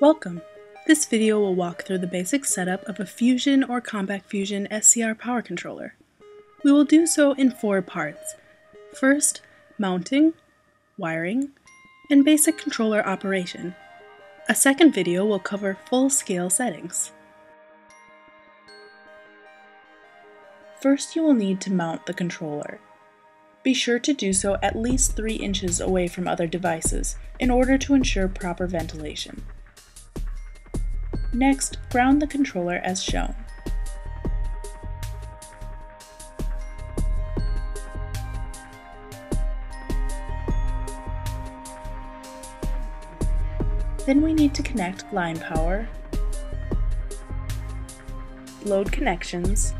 Welcome! This video will walk through the basic setup of a Fusion or Compact Fusion SCR power controller. We will do so in four parts. First, mounting, wiring, and basic controller operation. A second video will cover full-scale settings. First you will need to mount the controller. Be sure to do so at least 3 inches away from other devices in order to ensure proper ventilation. Next, ground the controller as shown. Then we need to connect line power, load connections,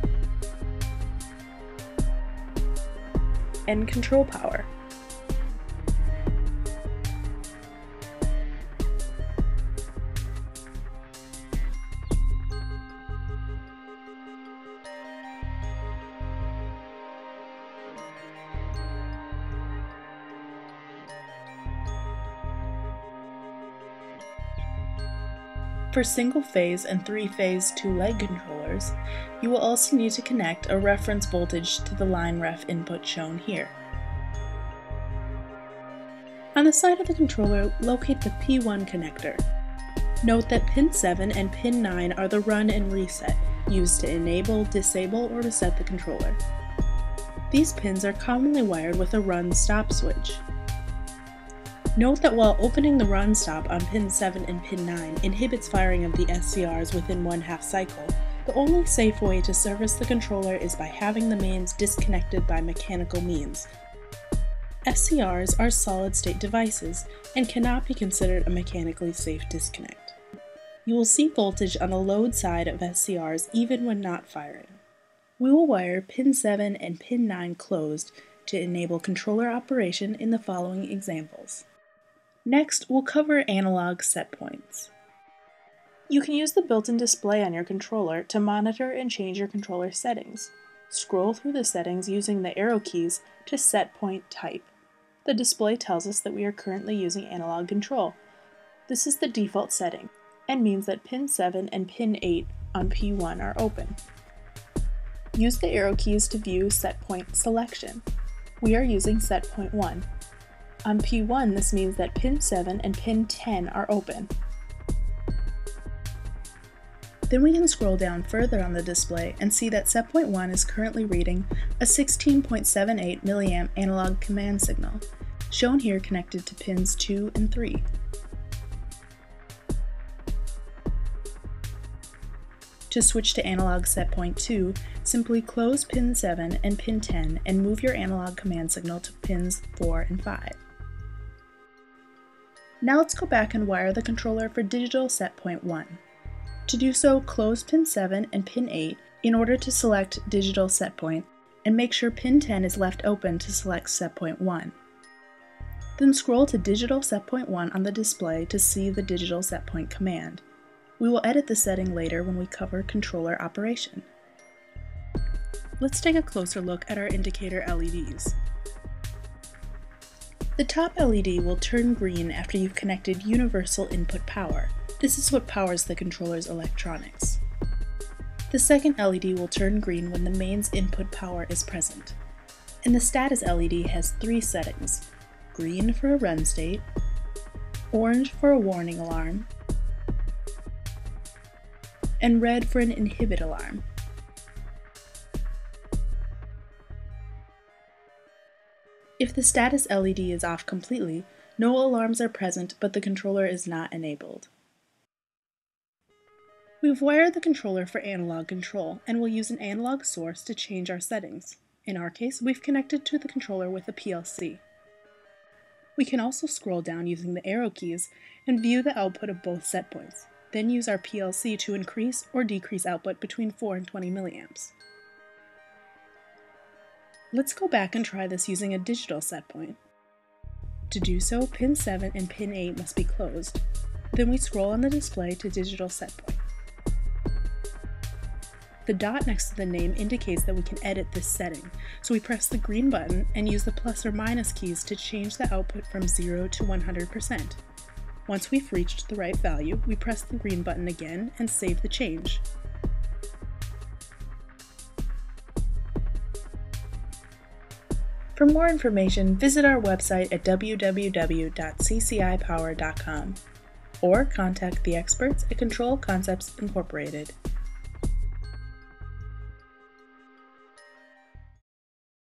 and control power. For single phase and three phase two leg controllers, you will also need to connect a reference voltage to the line ref input shown here. On the side of the controller, locate the P1 connector. Note that pin 7 and pin 9 are the run and reset, used to enable, disable, or reset the controller. These pins are commonly wired with a run stop switch. Note that while opening the run stop on pin 7 and pin 9 inhibits firing of the SCRs within one half cycle, the only safe way to service the controller is by having the mains disconnected by mechanical means. SCRs are solid-state devices and cannot be considered a mechanically safe disconnect. You will see voltage on the load side of SCRs even when not firing. We will wire pin 7 and pin 9 closed to enable controller operation in the following examples. Next, we'll cover analog set points. You can use the built-in display on your controller to monitor and change your controller settings. Scroll through the settings using the arrow keys to set point type. The display tells us that we are currently using analog control. This is the default setting and means that pin 7 and pin 8 on P1 are open. Use the arrow keys to view set point selection. We are using set point 1. On P1, this means that pin 7 and pin 10 are open. Then we can scroll down further on the display and see that set point 1 is currently reading a 16.78 mA analog command signal, shown here connected to pins 2 and 3. To switch to analog set point 2, simply close pin 7 and pin 10 and move your analog command signal to pins 4 and 5. Now let's go back and wire the controller for digital set point 1. To do so, close pin 7 and pin 8 in order to select digital set point, and make sure pin 10 is left open to select set point 1. Then scroll to digital set point 1 on the display to see the digital set point command. We will edit the setting later when we cover controller operation. Let's take a closer look at our indicator LEDs. The top LED will turn green after you've connected universal input power. This is what powers the controller's electronics. The second LED will turn green when the mains input power is present. And the status LED has three settings, green for a run state, orange for a warning alarm, and red for an inhibit alarm. If the status LED is off completely, no alarms are present but the controller is not enabled. We've wired the controller for analog control and we'll use an analog source to change our settings. In our case, we've connected to the controller with a PLC. We can also scroll down using the arrow keys and view the output of both set points, then use our PLC to increase or decrease output between 4 and 20 milliamps. Let's go back and try this using a digital set point. To do so, pin 7 and pin 8 must be closed. Then we scroll on the display to digital set point. The dot next to the name indicates that we can edit this setting, so we press the green button and use the plus or minus keys to change the output from 0 to 100%. Once we've reached the right value, we press the green button again and save the change. For more information, visit our website at www.ccipower.com or contact the experts at Control Concepts Incorporated